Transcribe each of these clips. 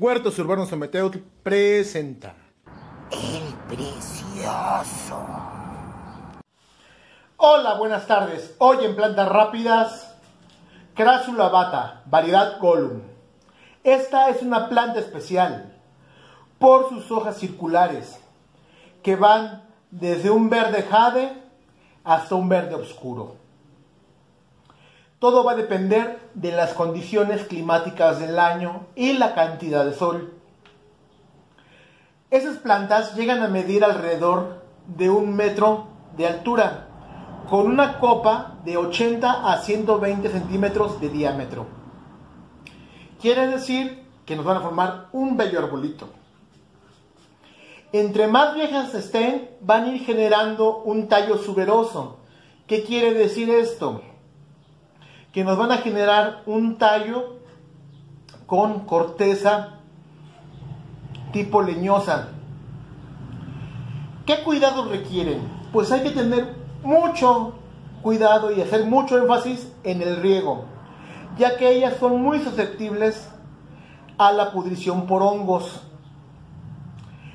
Huertos Urbanos Ameteutl presenta. El precioso. Hola, buenas tardes. Hoy en plantas rápidas, Crásula bata, variedad Gollum. Esta es una planta especial por sus hojas circulares que van desde un verde jade hasta un verde oscuro. Todo va a depender de las condiciones climáticas del año y la cantidad de sol. Esas plantas llegan a medir alrededor de un metro de altura, con una copa de 80 a 120 centímetros de diámetro. Quiere decir que nos van a formar un bello arbolito. Entre más viejas estén, van a ir generando un tallo suberoso. ¿Qué quiere decir esto? Que nos van a generar un tallo con corteza tipo leñosa. ¿Qué cuidados requieren? Pues hay que tener mucho cuidado y hacer mucho énfasis en el riego, ya que ellas son muy susceptibles a la pudrición por hongos.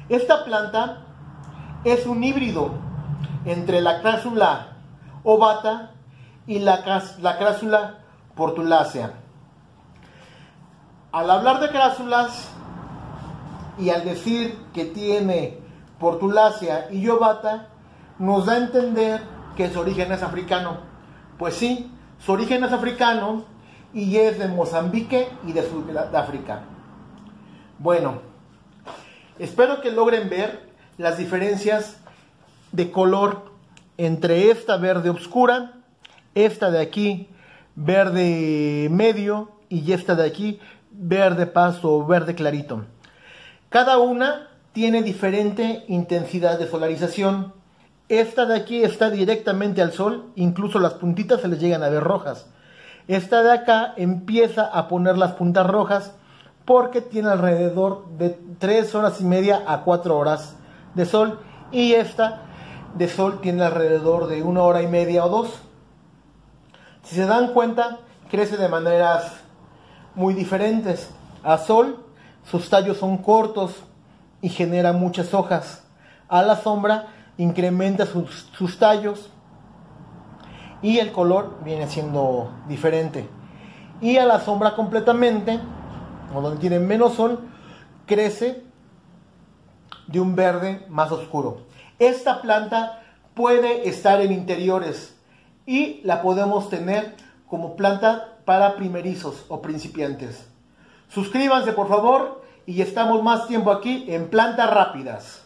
Esta planta es un híbrido entre la crásula ovata y la, la crásula portulácea. Al hablar de crásulas y al decir que tiene portulácea y yobata, nos da a entender que su origen es africano. Pues sí, su origen es africano y es de Mozambique y de Sudáfrica. Bueno, espero que logren ver las diferencias de color entre esta verde oscura esta de aquí verde medio y esta de aquí verde paso verde clarito. Cada una tiene diferente intensidad de solarización. Esta de aquí está directamente al sol, incluso las puntitas se les llegan a ver rojas. Esta de acá empieza a poner las puntas rojas porque tiene alrededor de 3 horas y media a 4 horas de sol y esta de sol tiene alrededor de una hora y media o dos. Si se dan cuenta, crece de maneras muy diferentes. A sol, sus tallos son cortos y genera muchas hojas. A la sombra, incrementa sus, tallos y el color viene siendo diferente. Y a la sombra completamente, o donde tiene menos sol, crece de un verde más oscuro. Esta planta puede estar en interiores y la podemos tener como planta para primerizos o principiantes. Suscríbanse por favor y estamos más tiempo aquí en plantas rápidas.